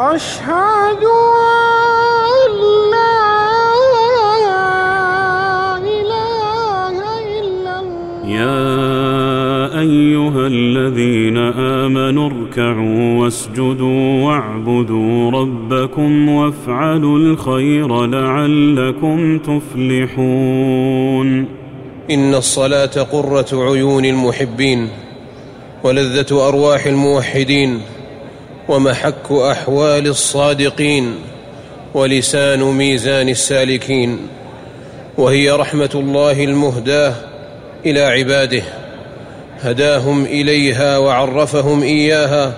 أشهد أن لا إله إلا الله. يا أيها الذين آمنوا اركعوا واسجدوا واعبدوا ربكم وافعلوا الخير لعلكم تفلحون. إن الصلاة قرة عيون المحبين ولذة أرواح الموحدين ومحك أحوال الصادقين ولسان ميزان السالكين وهي رحمة الله المهداة إلى عباده. هداهم إليها وعرفهم إياها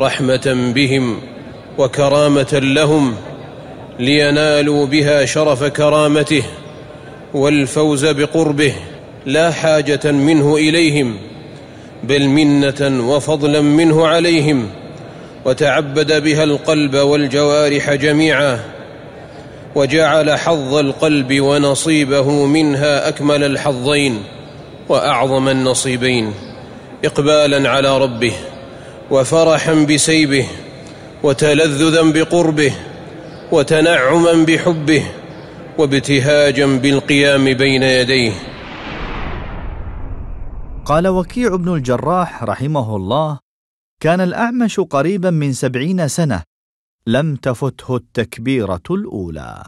رحمة بهم وكرامة لهم لينالوا بها شرف كرامته والفوز بقربه لا حاجة منه إليهم بل منة وفضلا منه عليهم. وتعبد بها القلب والجوارح جميعا وجعل حظ القلب ونصيبه منها أكمل الحظين وأعظم النصيبين إقبالا على ربه وفرحا بسيبه وتلذذا بقربه وتنعما بحبه وابتهاجا بالقيام بين يديه. قال وكيع بن الجراح رحمه الله كان الأعمش قريبا من سبعين سنة. لم تفته التكبيرة الأولى.